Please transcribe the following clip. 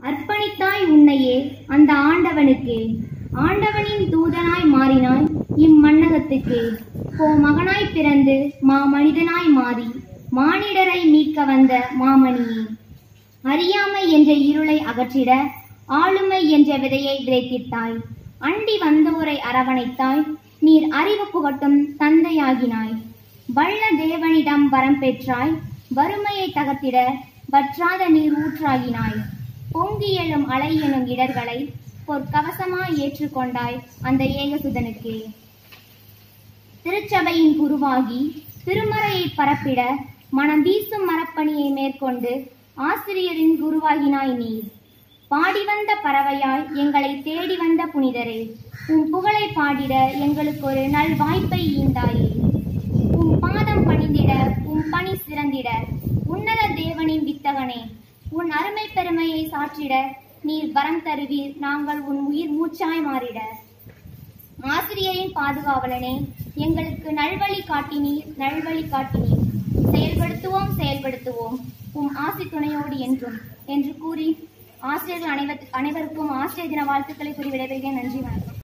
அர்ப்பணித்தாய் உன்னையே அந்த ஆண்டவனுக்கே. ஆண்டவனின் தூதனாய் மாறினாய் இம்மன்னகத்துக்கே. போ மகனாய் பிறந்து மா மனிதனாய் மாறி மானிடரை மீட்க வந்த மாமணியே. அறியாமை என்ற இருளை அகற்றிட ஆளுமை என்ற விதையை விதைத்திட்டாய். அண்டி வந்தோரை அரவணைத்தாய் நீர் அறிவு புகட்டும் தந்தையாகினாய். வல்ல தேவனிடம் வரம் பெற்றாய் வறுமையை தகர்த்திட வற்றாத நீர் ஊற்றாகினாய். பொங்கி எழும் அலை எனும் இடர்களை பொற்கவசமாய் ஏற்றுக்கொண்டாய் அந்த ஏகசுதனுக்கே. திருச்சபையின் குருவாகி திருமறையை பரப்பிட மனம் வீசும் மரப்பணியை மேற்கொண்டு ஆசிரியரின் குருவாகினாய் நீ பாடி வந்த பறவையாய் எங்களை தேடி வந்த புனிதரே உன் புகழை பாடிட எங்களுக்கு ஒரு நல் வாய்ப்பை ஈந்தாயே. உன் பாதம் பணிந்திட உன் பணி சிறந்திட உன் அருமை பெருமையை சாற்றிட நீர் வரம் தருவீர் நாங்கள் உன் உயிர் மூச்சாய் மாறிட. ஆசிரியரின் பாதுகாவலனே எங்களுக்கு நல்வழி காட்டினீர் நல்வழி காட்டினீர் செயல்படுத்துவோம் செயல்படுத்துவோம். உம் ஆசி துணையோடு என்றும் என்று கூறி ஆசிரியர்கள் அனைவர் அனைவருக்கும் ஆசிரியர் தின வாழ்த்துக்களை கூறி விடைபெறுகிறேன். நன்றி வணக்கம்.